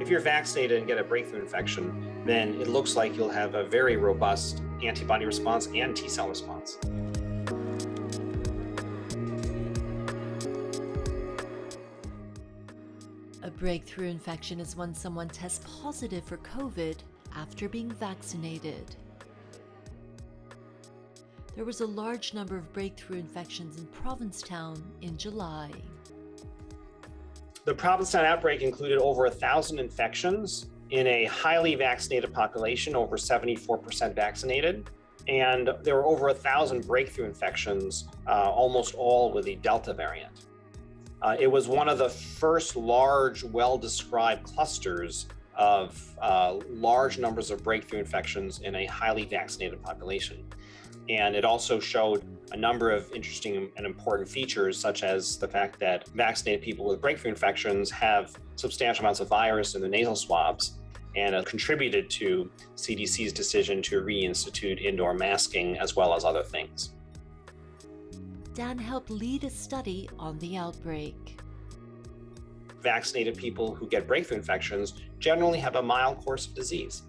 If you're vaccinated and get a breakthrough infection, then it looks like you'll have a very robust antibody response and T cell response. A breakthrough infection is when someone tests positive for COVID after being vaccinated. There was a large number of breakthrough infections in Provincetown in July. The Provincetown outbreak included over a thousand infections in a highly vaccinated population, over 74% vaccinated. And there were over a thousand breakthrough infections, uh, almost all with the Delta variant. Uh, it was one of the first large, well described clusters of uh, large numbers of breakthrough infections in a highly vaccinated population. And it also showed a number of interesting and important features, such as the fact that vaccinated people with breakthrough infections have substantial amounts of virus in the nasal swabs and uh, contributed to CDC's decision to reinstitute indoor masking as well as other things. Dan helped lead a study on the outbreak. Vaccinated people who get breakthrough infections generally have a mild course of disease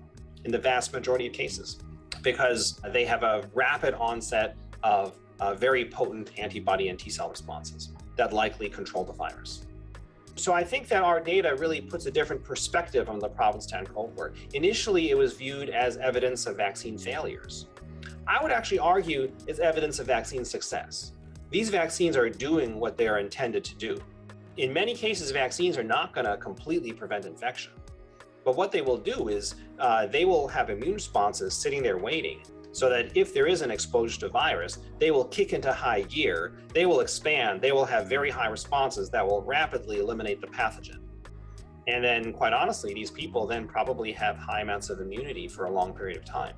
in the vast majority of cases because they have a rapid onset of uh, very potent antibody and T cell responses that likely control the virus. So I think that our data really puts a different perspective on the Provincetown cohort. Initially, it was viewed as evidence of vaccine failures. I would actually argue it's evidence of vaccine success. These vaccines are doing what they are intended to do. In many cases, vaccines are not going to completely prevent infection. But what they will do is uh, they will have immune responses sitting there waiting so that if there is an exposure to virus, they will kick into high gear, they will expand, they will have very high responses that will rapidly eliminate the pathogen. And then, quite honestly, these people then probably have high amounts of immunity for a long period of time.